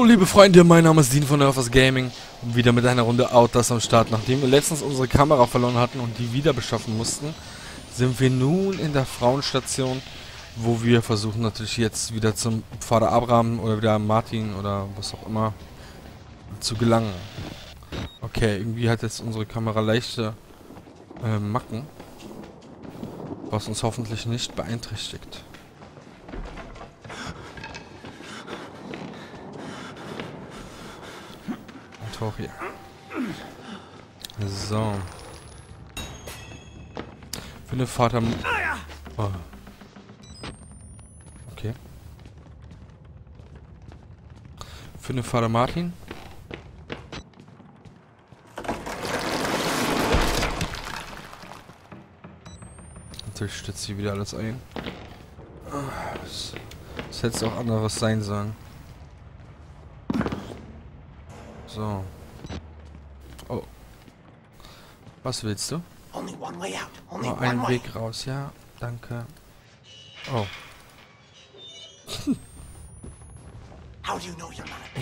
Hallo liebe Freunde, mein Name ist Dean von Nervous Gaming und wieder mit einer Runde Outdoors am Start. Nachdem wir letztens unsere Kamera verloren hatten und die wieder beschaffen mussten, sind wir nun in der Frauenstation, wo wir versuchen natürlich jetzt wieder zum Vater Abraham oder wieder Martin oder was auch immer zu gelangen. Okay, irgendwie hat jetzt unsere Kamera leichte äh, Macken, was uns hoffentlich nicht beeinträchtigt. Hoch hier. So. Finde Vater... Oh. Okay. Finde Vater Martin. Natürlich stützt sie wieder alles ein. Das hätte auch anderes sein sollen. So. Oh. Was willst du? Nur einen Weg raus, ja. Danke. Oh.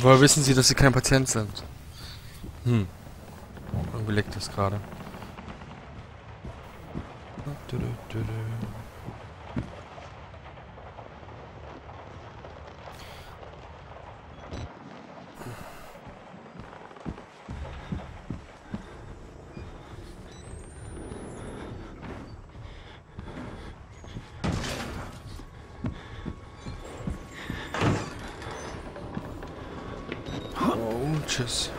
Woher wissen Sie, dass Sie kein Patient sind? Hm. Irgendwie leckt das gerade. Tschüss.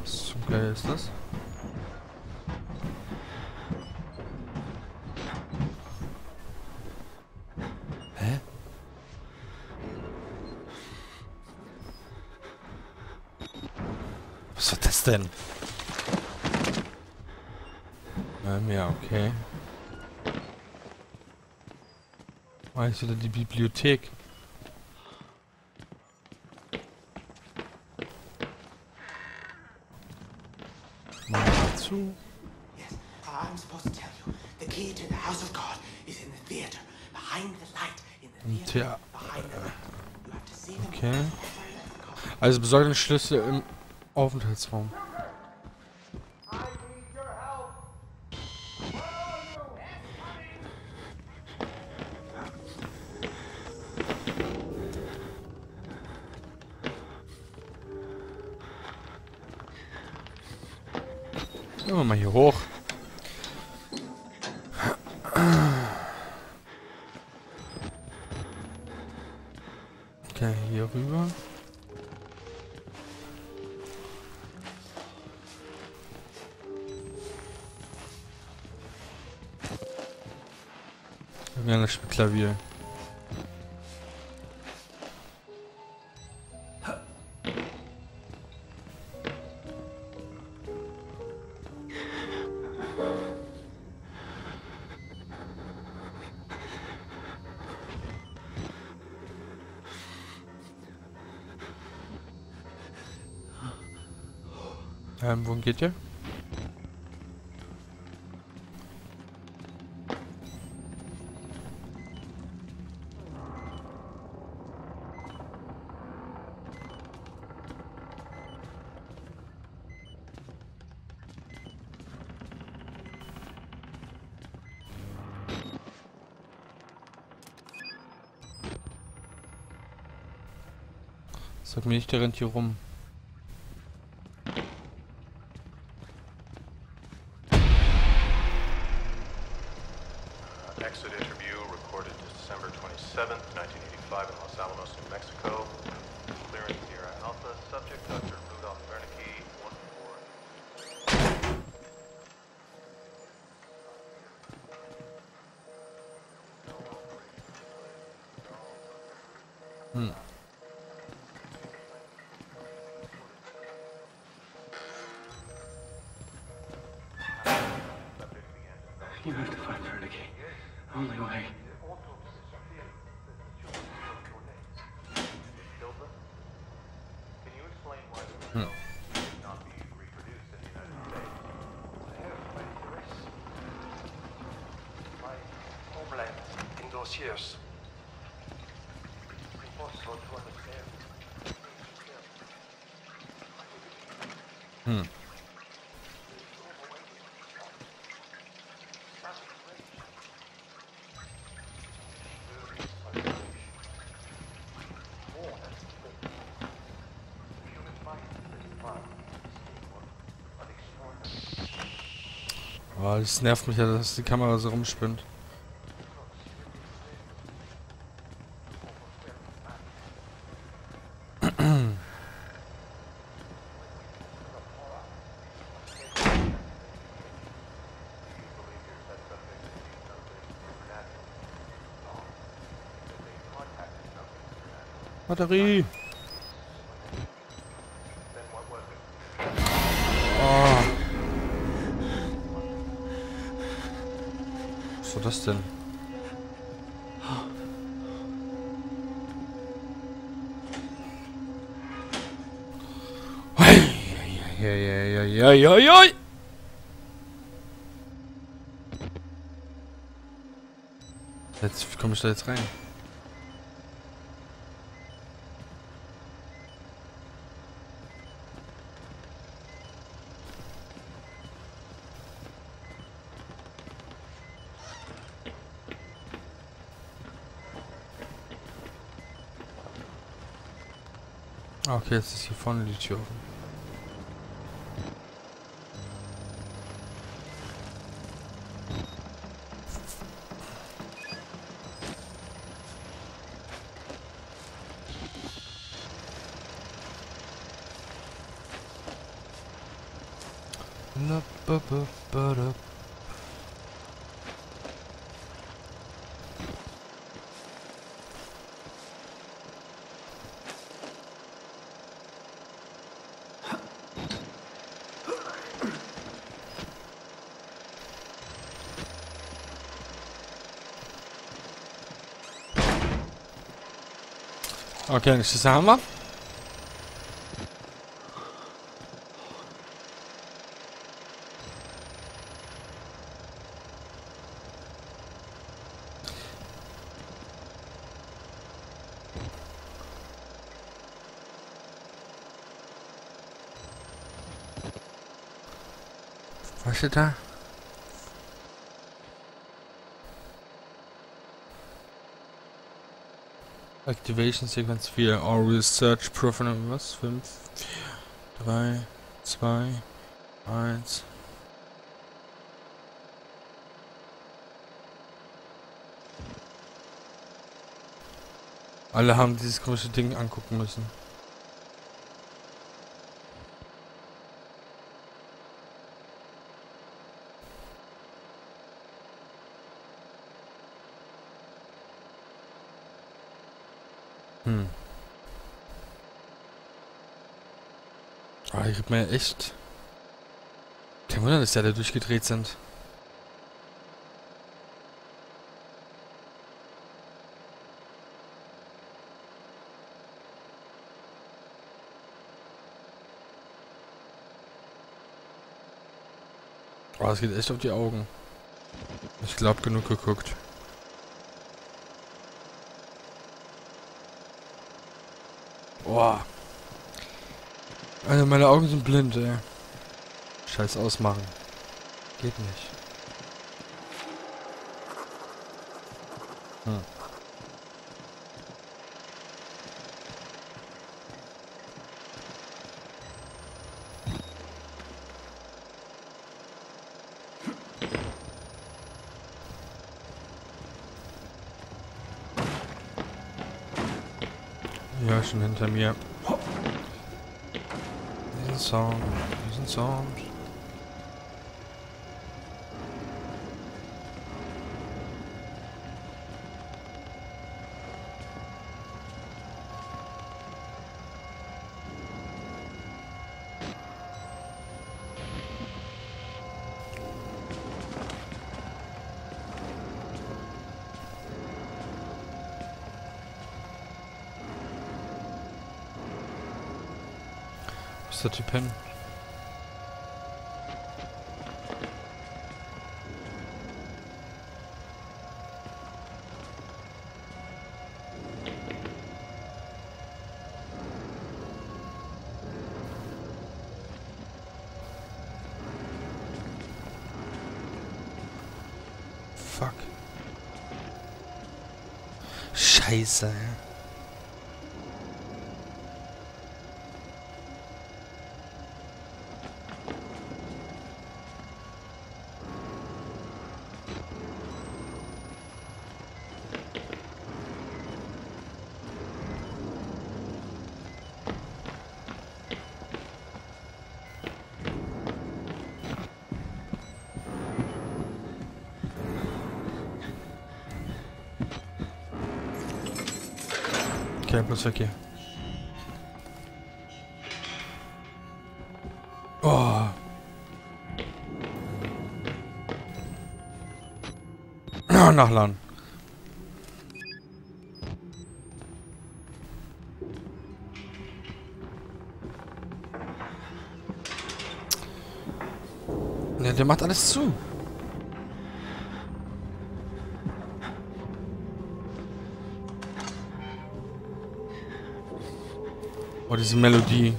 Was zum Geil ist das? Hä? Was war das denn? Ähm, ja, okay. War jetzt wieder die Bibliothek. Mal zu. Yes, I'm supposed to tell you. The key to the house of God is in the theater. Behind the light. In the theater. Thea Behind the light. You have to see them. Okay. Also besorge den Schlüssel im Aufenthaltsraum. Gehen wir mal hier hoch. Okay, hier rüber. Wir haben das Klavier. Ähm, wohin geht ihr? Sag mir nicht, der rennt hier rum. 1985 in Los Alamos, New Mexico. Hmm. Years. Das nervt mich ja, dass die Kamera so rumspinnt. Batterie! Das denn? Hei. Jetzt komme ich da jetzt rein. Okay, jetzt ist hier vorne die Tür offen. Ba ba ba da. Okay, nächstes haben wir. Was steht da? Activation Sequence 4. Or Research Profile. Was? 5, 4, 3, 2, 1. Alle haben dieses komische Ding angucken müssen. Hm. Ah, ich hab mir echt... Kein Wunder, dass die alle durchgedreht sind. Oh, es geht echt auf die Augen. Ich glaub genug geguckt. Boah. Also meine Augen sind blind, ey. Scheiß ausmachen. Geht nicht. Hm. Ja, schon hinter mir. Diesen Sound, diesen Sound. ist der Typ hin? Fuck. Scheiße, ey. Hier. Oh. Nachladen. Ja, der macht alles zu. What is melody?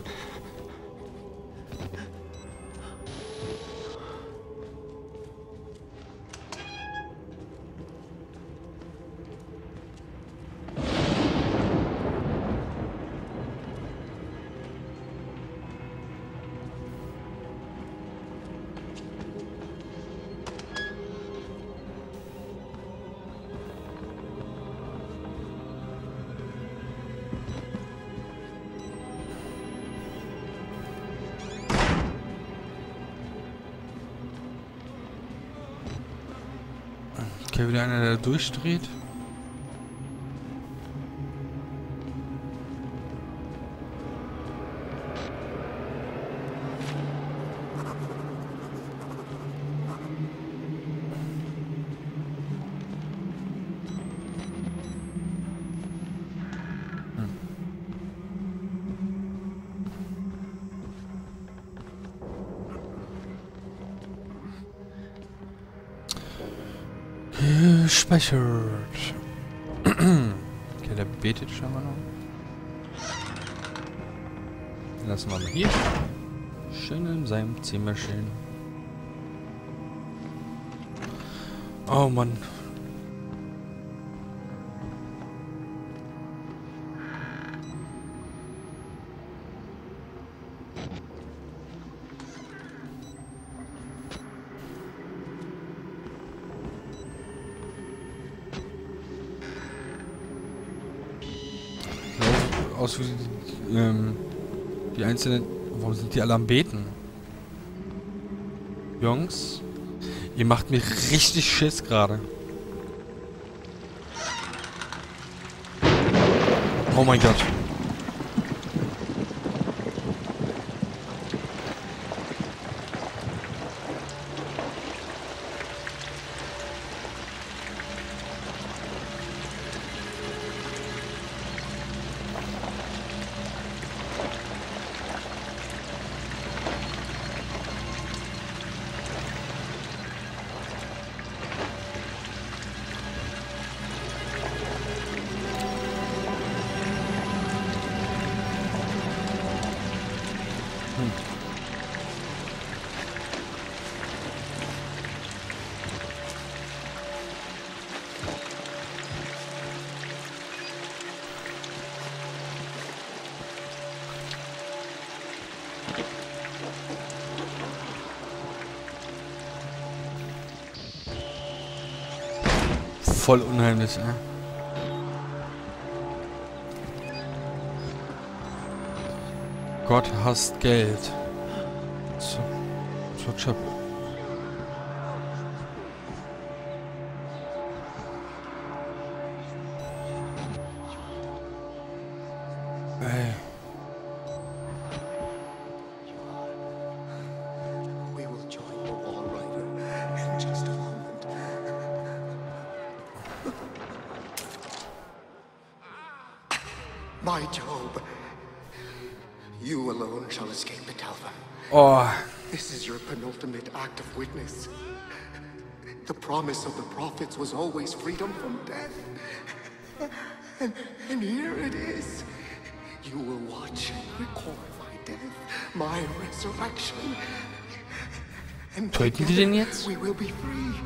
Okay, wieder einer, der durchdreht. Gespeichert. okay, der betet scheinbar noch. Den lassen wir mal hier. Schön in seinem Zimmerchen. Oh Mann. Aus wie die, ähm, die einzelnen. Warum sind die alle am Beten? Jungs, ihr macht mir richtig Schiss gerade. Oh mein Gott. Voll unheimlich, ey. Gott hasst Geld. So, so My Job, you alone shall escape the Talva. Oh, This is your penultimate act of witness. The promise of the prophets was always freedom from death. And, and here it is. You will watch and record my death, my resurrection. And Töten die den together jetzt? We will be free.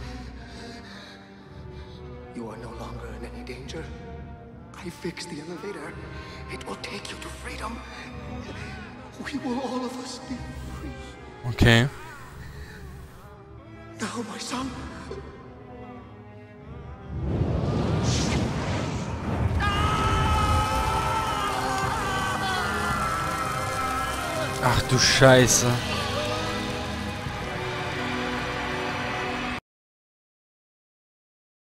You are no longer in any danger. I fix the elevator, it will take you to freedom. We will all of us be free. Okay. Now, my son. Ach du Scheiße.